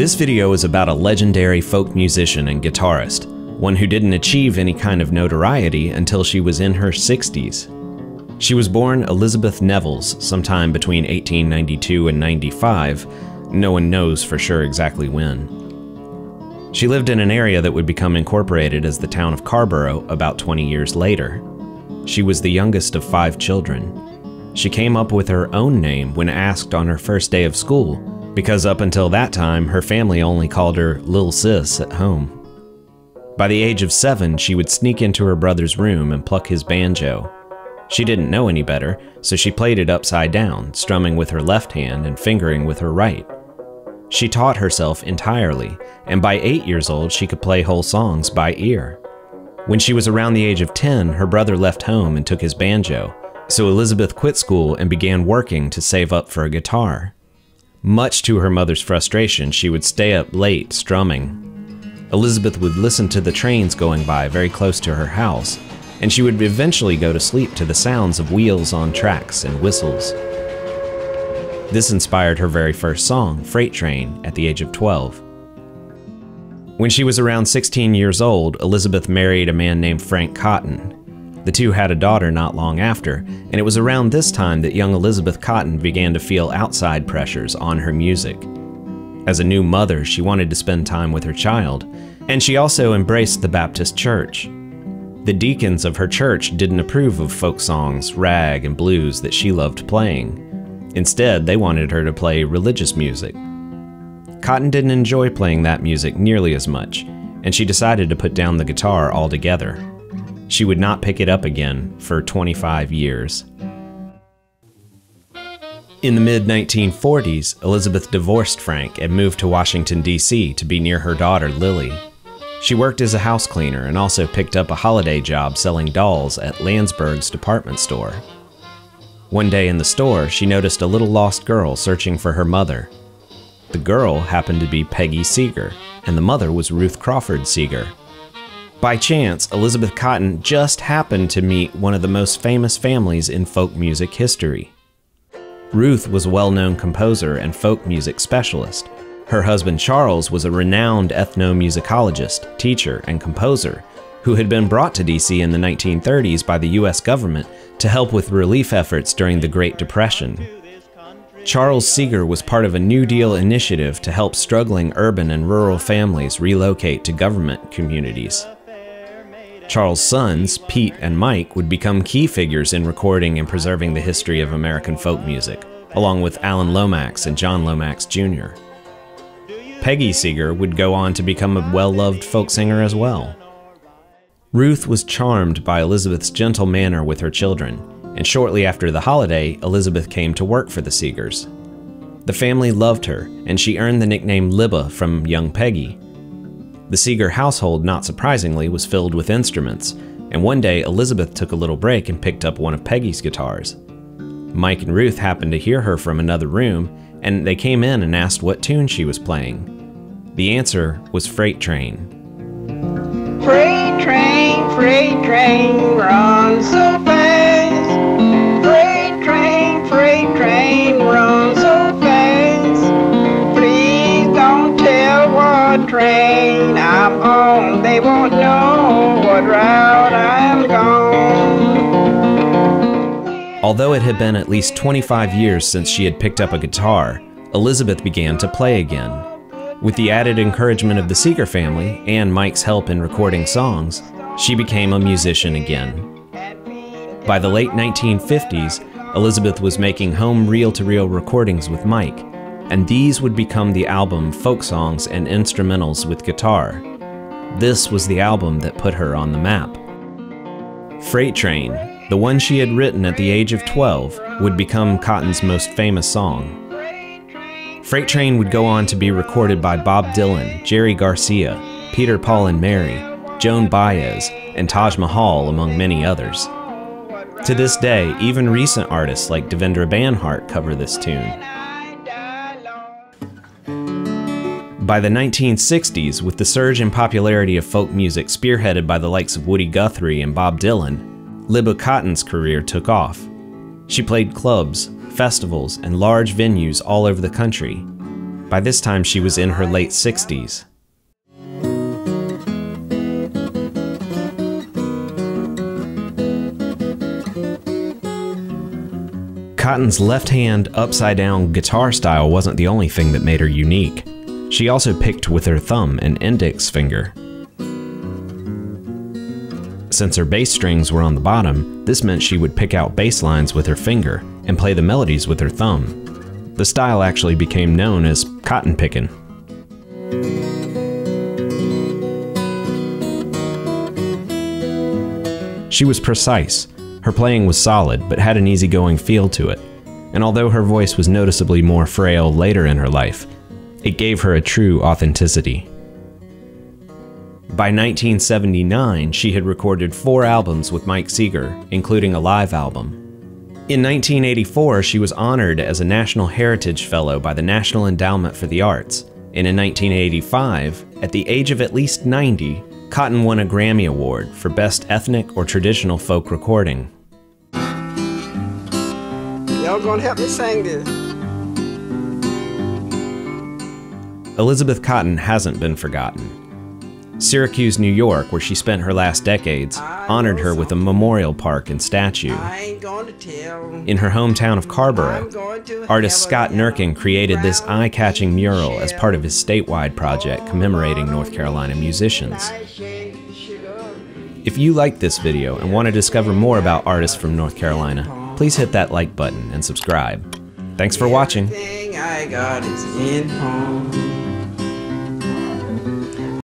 This video is about a legendary folk musician and guitarist, one who didn't achieve any kind of notoriety until she was in her 60s. She was born Elizabeth Nevills sometime between 1892 and 95. No one knows for sure exactly when. She lived in an area that would become incorporated as the town of Carrboro about 20 years later. She was the youngest of five children. She came up with her own name when asked on her first day of school, because up until that time, her family only called her Lil Sis at home. By the age of seven, she would sneak into her brother's room and pluck his banjo. She didn't know any better, so she played it upside down, strumming with her left hand and fingering with her right. She taught herself entirely, and by eight years old, she could play whole songs by ear. When she was around the age of 10, her brother left home and took his banjo, so Elizabeth quit school and began working to save up for a guitar. Much to her mother's frustration, she would stay up late strumming. Elizabeth would listen to the trains going by very close to her house, and she would eventually go to sleep to the sounds of wheels on tracks and whistles. This inspired her very first song, Freight Train, at the age of 12. When she was around 16 years old, Elizabeth married a man named Frank Cotten. The two had a daughter not long after, and it was around this time that young Elizabeth Cotten began to feel outside pressures on her music. As a new mother, she wanted to spend time with her child, and she also embraced the Baptist church. The deacons of her church didn't approve of folk songs, rag, and blues that she loved playing. Instead, they wanted her to play religious music. Cotten didn't enjoy playing that music nearly as much, and she decided to put down the guitar altogether. She would not pick it up again for 25 years. In the mid 1940s, Elizabeth divorced Frank and moved to Washington, D.C. to be near her daughter, Lily. She worked as a house cleaner and also picked up a holiday job selling dolls at Lansburgh's department store. One day in the store, she noticed a little lost girl searching for her mother. The girl happened to be Peggy Seeger, and the mother was Ruth Crawford Seeger. By chance, Elizabeth Cotten just happened to meet one of the most famous families in folk music history. Ruth was a well known composer and folk music specialist. Her husband Charles was a renowned ethnomusicologist, teacher, and composer who had been brought to DC in the 1930s by the US government to help with relief efforts during the Great Depression. Charles Seeger was part of a New Deal initiative to help struggling urban and rural families relocate to government communities. Charles' sons, Pete and Mike, would become key figures in recording and preserving the history of American folk music, along with Alan Lomax and John Lomax Jr. Peggy Seeger would go on to become a well loved folk singer as well. Ruth was charmed by Elizabeth's gentle manner with her children, and shortly after the holiday, Elizabeth came to work for the Seegers. The family loved her, and she earned the nickname Libba from young Peggy. The Seeger household, not surprisingly, was filled with instruments, and one day Elizabeth took a little break and picked up one of Peggy's guitars. Mike and Ruth happened to hear her from another room, and they came in and asked what tune she was playing. The answer was Freight Train. Freight train, freight train, run train I'm on. They won't know what route I'm gone. Although it had been at least 25 years since she had picked up a guitar, Elizabeth began to play again. With the added encouragement of the Seeger family and Mike's help in recording songs, she became a musician again. By the late 1950s, Elizabeth was making home reel to reel recordings with Mike, and these would become the album Folk Songs and Instrumentals with Guitar. This was the album that put her on the map. Freight Train, the one she had written at the age of 12, would become Cotten's most famous song. Freight Train would go on to be recorded by Bob Dylan, Jerry Garcia, Peter Paul and Mary, Joan Baez, and Taj Mahal, among many others. To this day, even recent artists like Devendra Banhart cover this tune. By the 1960s, with the surge in popularity of folk music spearheaded by the likes of Woody Guthrie and Bob Dylan, Libba Cotten's career took off. She played clubs, festivals, and large venues all over the country. By this time, she was in her late 60s. Cotten's left hand, upside down guitar style wasn't the only thing that made her unique. She also picked with her thumb and index finger. Since her bass strings were on the bottom, this meant she would pick out bass lines with her finger and play the melodies with her thumb. The style actually became known as Cotten picking. She was precise. Her playing was solid, but had an easygoing feel to it. And although her voice was noticeably more frail later in her life, it gave her a true authenticity. By 1979, she had recorded four albums with Mike Seeger, including a live album. In 1984, she was honored as a National Heritage Fellow by the National Endowment for the Arts, and in 1985, at the age of at least 90, Cotten won a Grammy Award for Best Ethnic or Traditional Folk Recording. Y'all gonna help me sing this? Elizabeth Cotten hasn't been forgotten. Syracuse, New York, where she spent her last decades, honored her with a memorial park and statue. I ain't gonna tell. In her hometown of Carrboro, I'm going to artist Scott Nurkin created this eye-catching mural as part of his statewide project commemorating North Carolina musicians. I shake the sugar. If you like this video and want to discover more about artists from North Carolina, please hit that like button and subscribe. Thanks for watching.